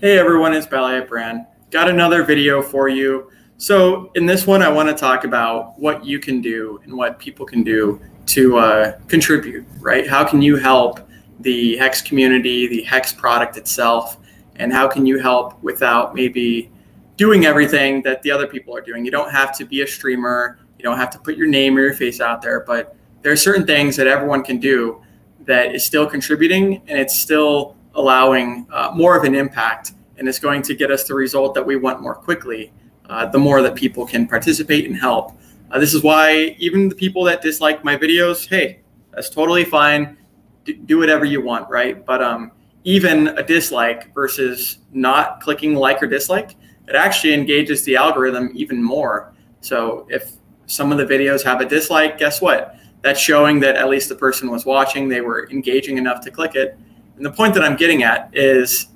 Hey everyone, it's Balliet Bran. Got another video for you. So in this one, I want to talk about what you can do and what people can do to uh, contribute, right? How can you help the Hex community, the Hex product itself, and how can you help without maybe doing everything that the other people are doing? You don't have to be a streamer. You don't have to put your name or your face out there, but there are certain things that everyone can do that is still contributing and it's still allowing uh, more of an impact and it's going to get us the result that we want more quickly uh, the more that people can participate and help. Uh, this is why even the people that dislike my videos hey that's totally fine. D- do whatever you want right? But um, even a dislike versus not clicking like or dislike it actually engages the algorithm even more. So if some of the videos have a dislike guess what? That's showing that at least the person was watching they were engaging enough to click it and the point that I'm getting at is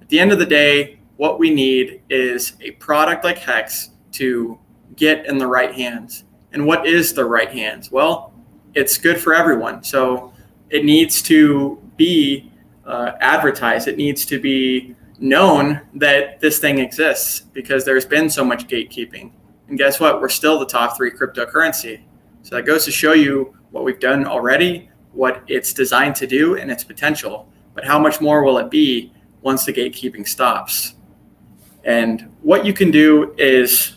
at the end of the day, what we need is a product like Hex to get in the right hands. And what is the right hands? Well, it's good for everyone. So it needs to be uh, advertised, it needs to be known that this thing exists because there's been so much gatekeeping. And guess what? We're still the top three cryptocurrency. So that goes to show you what we've done already, what it's designed to do, and its potential but how much more will it be once the gatekeeping stops? And what you can do is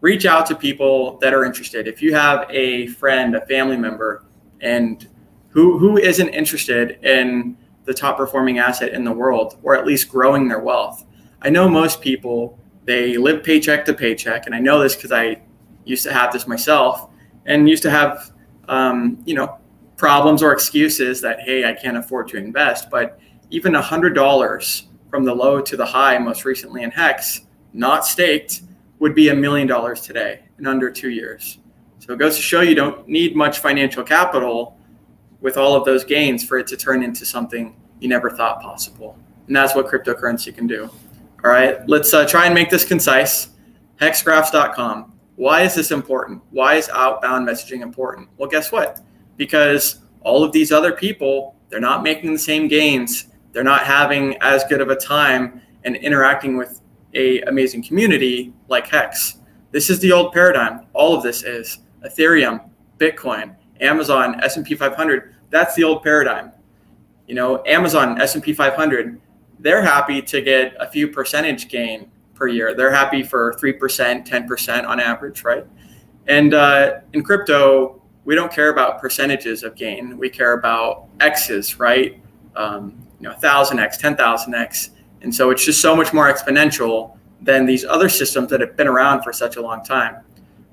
reach out to people that are interested. If you have a friend, a family member, and who, who isn't interested in the top performing asset in the world, or at least growing their wealth. I know most people, they live paycheck to paycheck. And I know this because I used to have this myself and used to have, um, you know, problems or excuses that hey i can't afford to invest but even $100 from the low to the high most recently in hex not staked would be a million dollars today in under two years. So it goes to show you don't need much financial capital with all of those gains for it to turn into something you never thought possible. And that's what cryptocurrency can do. All right let's uh, try and make this concise. Hexgraphs.com why is this important? Why is outbound messaging important? Well guess what because all of these other people, they're not making the same gains. They're not having as good of a time and interacting with a amazing community like Hex. This is the old paradigm. All of this is Ethereum, Bitcoin, Amazon, S&P 500. That's the old paradigm. You know, Amazon, S&P 500, they're happy to get a few percentage gain per year. They're happy for 3%, 10% on average, right? And uh, in crypto, we don't care about percentages of gain. We care about X's, right? Um, you know, 1000X, 10,000X. And so it's just so much more exponential than these other systems that have been around for such a long time.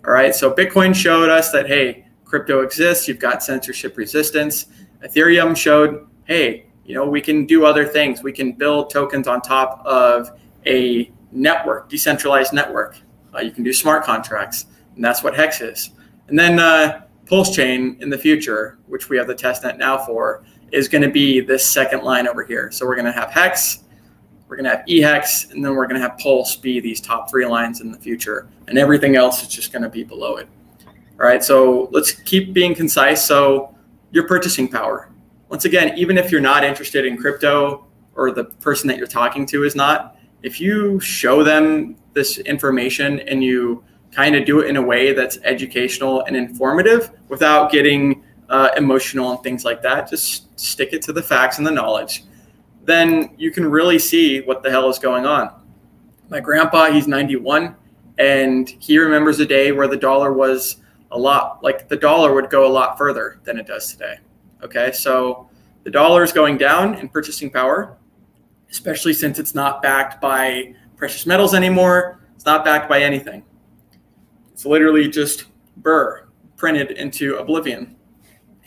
All right. So Bitcoin showed us that, hey, crypto exists. You've got censorship resistance. Ethereum showed, hey, you know, we can do other things. We can build tokens on top of a network, decentralized network. Uh, you can do smart contracts. And that's what Hex is. And then, uh, Pulse chain in the future, which we have the test net now for, is going to be this second line over here. So we're going to have Hex, we're going to have eHex, and then we're going to have Pulse be these top three lines in the future. And everything else is just going to be below it. All right, so let's keep being concise. So your purchasing power. Once again, even if you're not interested in crypto or the person that you're talking to is not, if you show them this information and you kind of do it in a way that's educational and informative without getting uh, emotional and things like that. Just stick it to the facts and the knowledge. Then you can really see what the hell is going on. My grandpa, he's 91, and he remembers a day where the dollar was a lot, like the dollar would go a lot further than it does today. Okay, so the dollar is going down in purchasing power, especially since it's not backed by precious metals anymore. It's not backed by anything. It's literally just Burr printed into oblivion.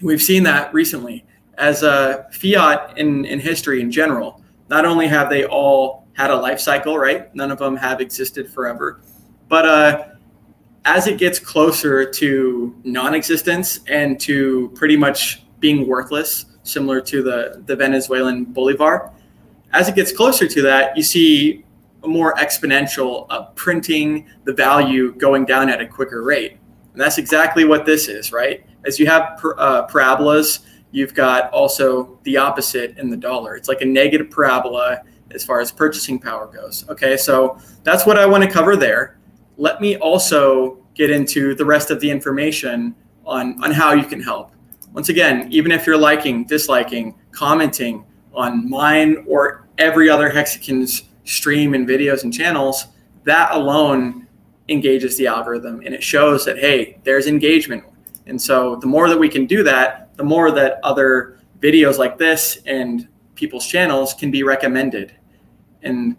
We've seen that recently as a fiat in, in history in general. Not only have they all had a life cycle, right? None of them have existed forever. But uh, as it gets closer to non existence and to pretty much being worthless, similar to the, the Venezuelan Bolivar, as it gets closer to that, you see more exponential uh, printing the value going down at a quicker rate. And that's exactly what this is, right? As you have uh, parabolas, you've got also the opposite in the dollar. It's like a negative parabola as far as purchasing power goes. Okay, so that's what I want to cover there. Let me also get into the rest of the information on, on how you can help. Once again, even if you're liking, disliking, commenting on mine or every other Hexicans stream and videos and channels, that alone engages the algorithm and it shows that, hey, there's engagement. And so the more that we can do that, the more that other videos like this and people's channels can be recommended. And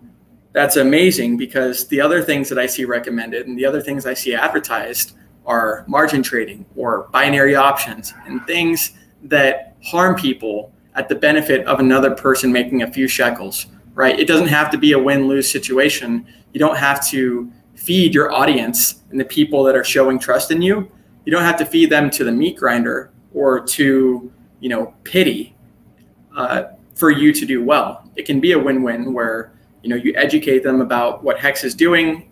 that's amazing because the other things that I see recommended and the other things I see advertised are margin trading or binary options and things that harm people at the benefit of another person making a few shekels, right? It doesn't have to be a win lose situation. You don't have to feed your audience and the people that are showing trust in you. You don't have to feed them to the meat grinder or to, you know, pity uh, for you to do well. It can be a win win where you know you educate them about what hex is doing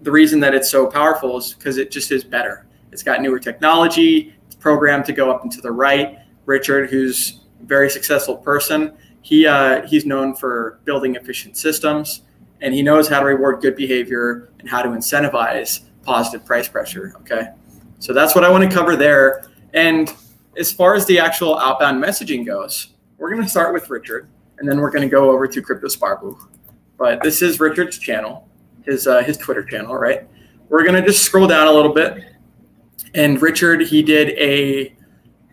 the reason that it's so powerful is because it just is better it's got newer technology it's programmed to go up and to the right richard who's a very successful person he uh, he's known for building efficient systems and he knows how to reward good behavior and how to incentivize positive price pressure okay? So that's what i want to cover there. And as far as the actual outbound messaging goes we're going to start with richard and then we're going to go over to crypto sparbuch but this is Richard's channel, his uh, his Twitter channel, right? We're gonna just scroll down a little bit, and Richard he did a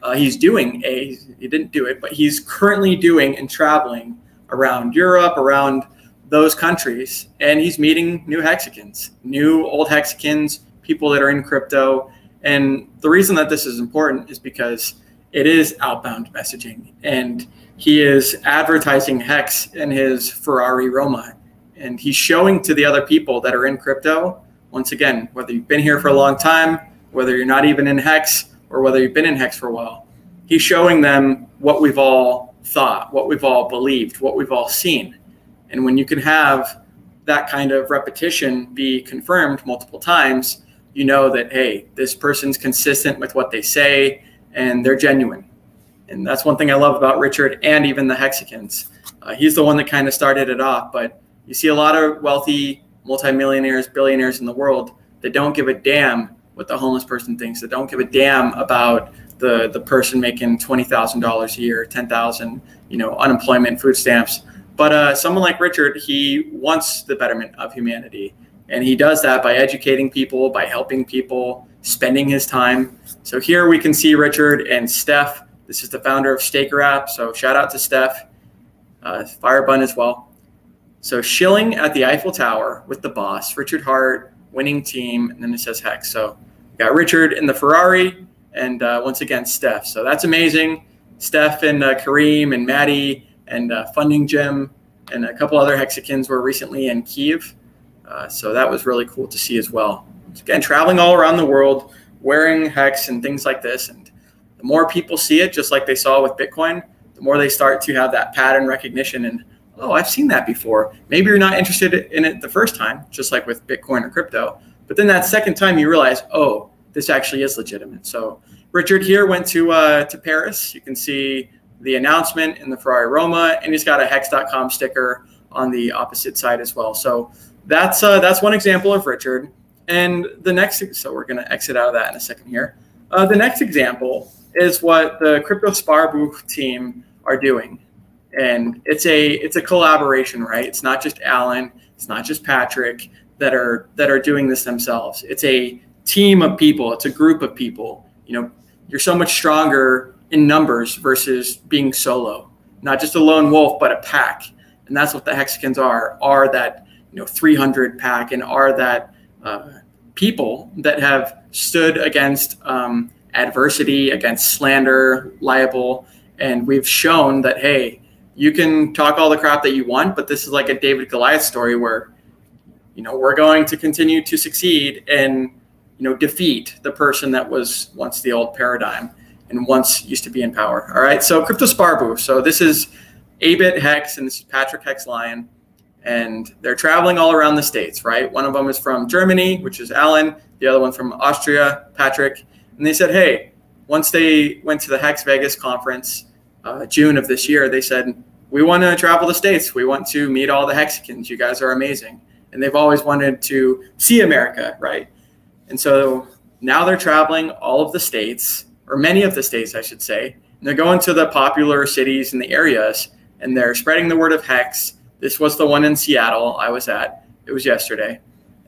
uh, he's doing a he didn't do it, but he's currently doing and traveling around Europe, around those countries, and he's meeting new Hexicans, new old Hexicans, people that are in crypto. And the reason that this is important is because it is outbound messaging and he is advertising Hex in his Ferrari Roma. And he's showing to the other people that are in crypto, once again, whether you've been here for a long time, whether you're not even in Hex, or whether you've been in Hex for a while, he's showing them what we've all thought, what we've all believed, what we've all seen. And when you can have that kind of repetition be confirmed multiple times, you know that, hey, this person's consistent with what they say and they're genuine. And that's one thing I love about Richard and even the Hexicans. Uh, he's the one that kind of started it off, but you see a lot of wealthy multimillionaires, billionaires in the world that don't give a damn what the homeless person thinks, that don't give a damn about the, the person making $20,000 a year, 10,000, you know, unemployment, food stamps. But uh, someone like Richard, he wants the betterment of humanity. And he does that by educating people, by helping people, spending his time. So here we can see Richard and Steph this is the founder of Staker app. So shout out to Steph, uh, Firebun as well. So shilling at the Eiffel Tower with the boss, Richard Heart, winning team, and then it says Hex. So got Richard in the Ferrari, and uh, once again Steph. So that's amazing. Steph and uh, Kareem and Maddie and uh, Funding Jim and a couple other Hexicans were recently in Kiev. Uh, so that was really cool to see as well. Again, traveling all around the world, wearing Hex and things like this, and the more people see it, just like they saw with Bitcoin, the more they start to have that pattern recognition and, oh, I've seen that before. Maybe you're not interested in it the first time, just like with Bitcoin or crypto. But then that second time you realize, oh, this actually is legitimate. So Richard here went to uh, to Paris. You can see the announcement in the Ferrari Roma, and he's got a hex.com sticker on the opposite side as well. So that's uh, that's one example of Richard. And the next, so we're going to exit out of that in a second here. Uh, the next example is what the Crypto Sparbuch team are doing. And it's a it's a collaboration, right? It's not just Alan, it's not just Patrick that are that are doing this themselves. It's a team of people, it's a group of people. You know, you're so much stronger in numbers versus being solo. Not just a lone wolf, but a pack. And that's what the Hexicans are, are that, you know, 300 pack and are that uh, people that have stood against um, adversity, against slander, libel. And we've shown that, hey, you can talk all the crap that you want, but this is like a David Goliath story where, you know, we're going to continue to succeed and, you know, defeat the person that was once the old paradigm and once used to be in power. All right. So Crypto Sparbuch. So this is Abit Hex and this is Patrick Hex Lion. And they're traveling all around the states, right? One of them is from Germany, which is Alan. The other one from Austria, Patrick. And they said, hey, once they went to the Hex Vegas conference, uh, June of this year, they said, we want to travel the states. We want to meet all the Hexicans. You guys are amazing, and they've always wanted to see America, right? And so now they're traveling all of the states, or many of the states, I should say. And they're going to the popular cities and the areas, and they're spreading the word of Hex. This was the one in Seattle I was at. It was yesterday,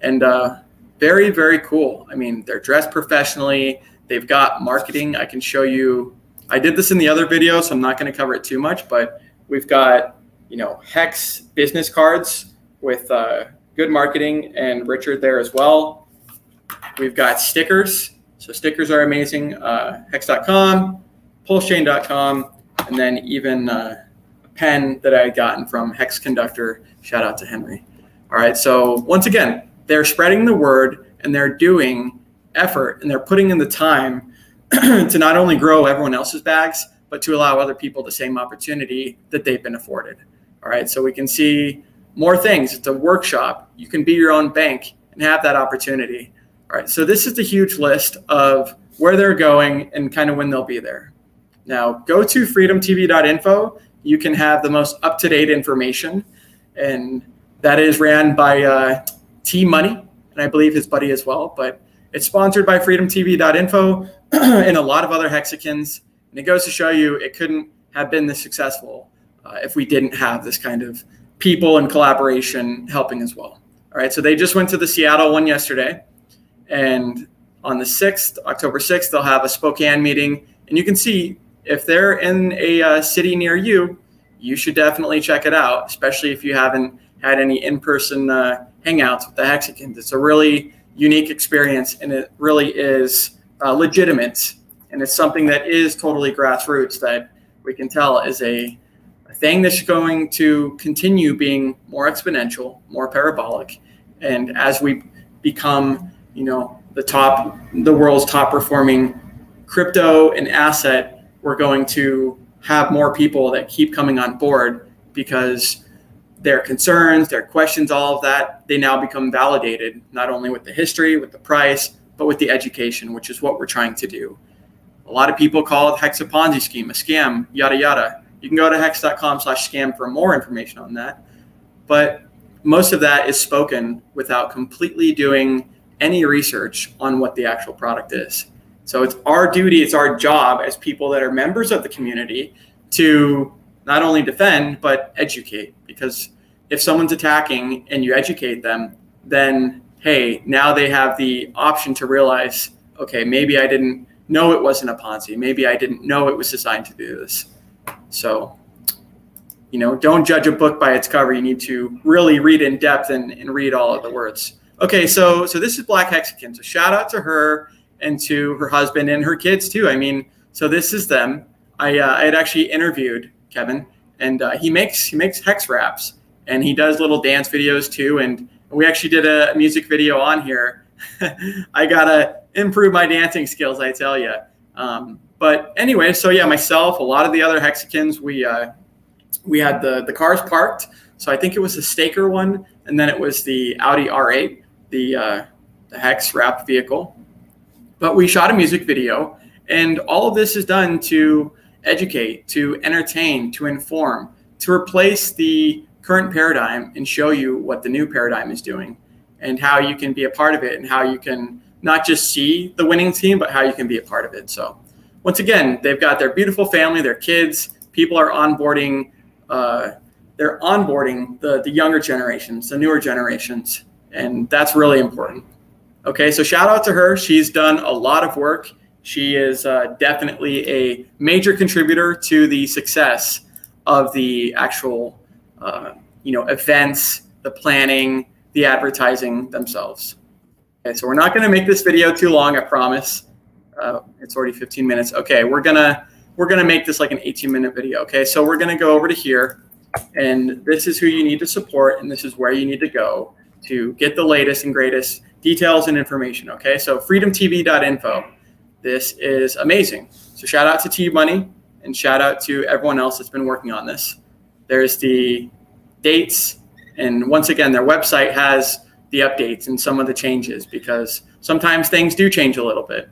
and uh, very, very cool. I mean, they're dressed professionally. They've got marketing. I can show you. I did this in the other video, so I'm not going to cover it too much, but we've got, you know, Hex business cards with uh, good marketing and Richard there as well. We've got stickers. So stickers are amazing. Uh, hex.com, pulsechain.com, and then even uh, a pen that I had gotten from Hex Conductor. Shout out to Henry. All right. So once again, they're spreading the word and they're doing effort and they're putting in the time to not only grow everyone else's bags, but to allow other people the same opportunity that they've been afforded. All right. So we can see more things. It's a workshop. You can be your own bank and have that opportunity. All right. So this is the huge list of where they're going and kind of when they'll be there. Now go to freedomtv.info. You can have the most up to date information. And that is ran by uh, T Money, and I believe his buddy as well. But it's sponsored by freedomtv.info and a lot of other Hexicans. And it goes to show you it couldn't have been this successful uh, if we didn't have this kind of people and collaboration helping as well. All right, so they just went to the Seattle one yesterday. And on the 6th, October 6th, they'll have a Spokane meeting. And you can see if they're in a uh, city near you, you should definitely check it out, especially if you haven't had any in person uh, hangouts with the Hexicans. It's a really unique experience and it really is uh, legitimate. And it's something that is totally grassroots that we can tell is a, a thing that's going to continue being more exponential, more parabolic. And as we become, you know, the top, the world's top performing crypto and asset, we're going to have more people that keep coming on board because their concerns, their questions, all of that, they now become validated, not only with the history, with the price, but with the education, which is what we're trying to do. A lot of people call it Hex a Ponzi scheme, a scam, yada, yada. You can go to hex.com slash scam for more information on that. But most of that is spoken without completely doing any research on what the actual product is. So it's our duty, it's our job as people that are members of the community to not only defend, but educate because if someone's attacking and you educate them, then hey, now they have the option to realize, okay, maybe I didn't know it wasn't a Ponzi. Maybe I didn't know it was designed to do this. So, you know, don't judge a book by its cover. You need to really read in depth and, and read all of the words. Okay, so so this is Black Hexican. So shout out to her and to her husband and her kids too. I mean, so this is them. I uh, I had actually interviewed Kevin, and uh, he makes he makes hex raps and he does little dance videos too. And we actually did a music video on here. I gotta improve my dancing skills, I tell you. Um, but anyway, so yeah, myself, a lot of the other Hexicans, we uh, we had the the cars parked. So I think it was the Staker one, and then it was the Audi R8, the uh, the Hex wrap vehicle. But we shot a music video, and all of this is done to educate, to entertain, to inform, to replace the current paradigm and show you what the new paradigm is doing and how you can be a part of it and how you can not just see the winning team, but how you can be a part of it. So, once again, they've got their beautiful family, their kids. People are onboarding. Uh, they're onboarding the the younger generations, the newer generations, and that's really important. Okay, so shout out to her. She's done a lot of work. She is uh, definitely a major contributor to the success of the actual uh, you know, events, the planning, the advertising themselves. Okay, so we're not going to make this video too long, I promise. Uh, it's already 15 minutes. Okay, we're gonna we're gonna make this like an 18 minute video. Okay, so we're gonna go over to here, and this is who you need to support, and this is where you need to go to get the latest and greatest details and information. Okay, so freedomtv.info. This is amazing. So shout out to T Money and shout out to everyone else that's been working on this. There's the dates, and once again, their website has the updates and some of the changes because sometimes things do change a little bit.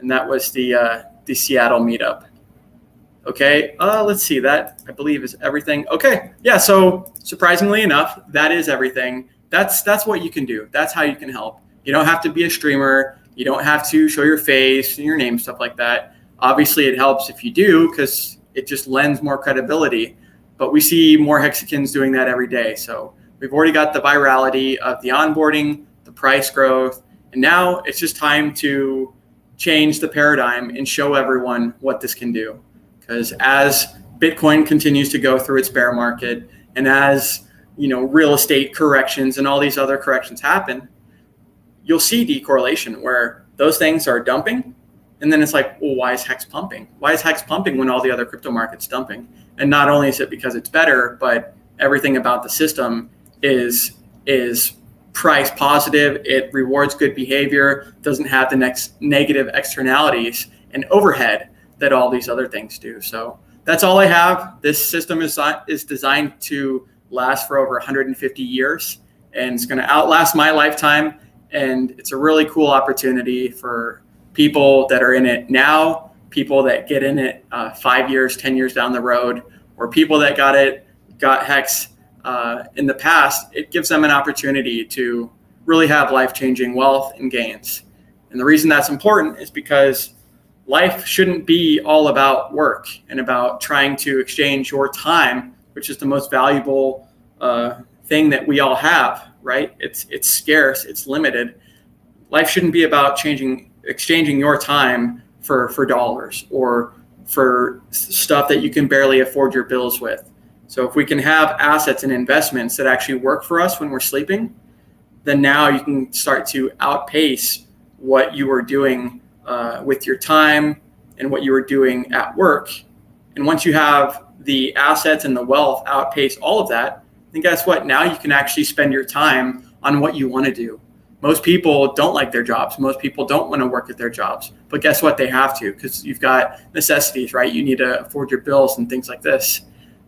And that was the uh, the Seattle meetup. Okay, uh, let's see. That I believe is everything. Okay, yeah. So surprisingly enough, that is everything. That's that's what you can do. That's how you can help. You don't have to be a streamer. You don't have to show your face and your name, stuff like that. Obviously, it helps if you do because it just lends more credibility. But we see more Hexicans doing that every day. So we've already got the virality of the onboarding, the price growth, and now it's just time to change the paradigm and show everyone what this can do. Because as Bitcoin continues to go through its bear market, and as you know real estate corrections and all these other corrections happen, you'll see decorrelation where those things are dumping, and then it's like, well, why is Hex pumping? Why is Hex pumping when all the other crypto markets dumping? And not only is it because it's better, but everything about the system is is price positive. It rewards good behavior, doesn't have the next negative externalities and overhead that all these other things do. So that's all I have. This system is, is designed to last for over 150 years and it's going to outlast my lifetime. And it's a really cool opportunity for people that are in it now, people that get in it uh, five years, 10 years down the road, or people that got it, got Hex uh, in the past, it gives them an opportunity to really have life changing wealth and gains. And the reason that's important is because life shouldn't be all about work and about trying to exchange your time, which is the most valuable uh, thing that we all have, right? It's, it's scarce, it's limited. Life shouldn't be about changing, exchanging your time for, for dollars or for stuff that you can barely afford your bills with so if we can have assets and investments that actually work for us when we're sleeping, then now you can start to outpace what you were doing uh, with your time and what you were doing at work. And once you have the assets and the wealth outpace all of that, then guess what? Now you can actually spend your time on what you want to do. Most people don't like their jobs. Most people don't want to work at their jobs. But guess what? They have to because you've got necessities, right? You need to afford your bills and things like this.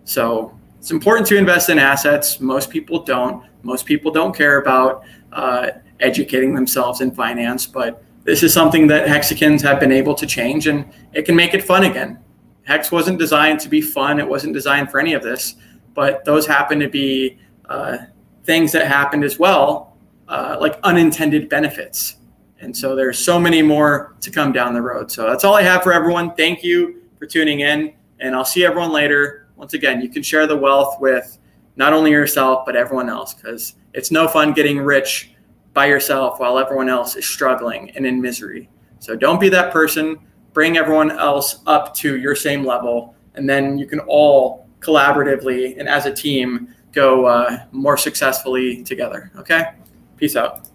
So it's important to invest in assets. Most people don't. Most people don't care about uh, educating themselves in finance, but this is something that Hexicans have been able to change and it can make it fun again. Hex wasn't designed to be fun. It wasn't designed for any of this, but those happen to be uh, things that happened as well, uh, like unintended benefits. And so there's so many more to come down the road. So that's all I have for everyone. Thank you for tuning in, and I'll see everyone later once again, you can share the wealth with not only yourself, but everyone else because it's no fun getting rich by yourself while everyone else is struggling and in misery. So don't be that person. Bring everyone else up to your same level, and then you can all collaboratively and as a team go uh, more successfully together. Okay? Peace out.